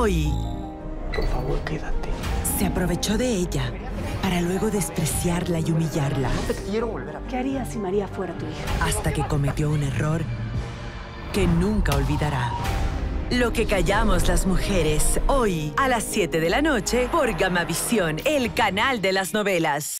hoy. Por favor, quédate. Se aprovechó de ella para luego despreciarla y humillarla. No te volver a... ¿Qué harías si María fuera tu hija? Hasta que cometió un error que nunca olvidará. Lo que callamos las mujeres, hoy a las 7 de la noche por Gamavisión, el canal de las novelas.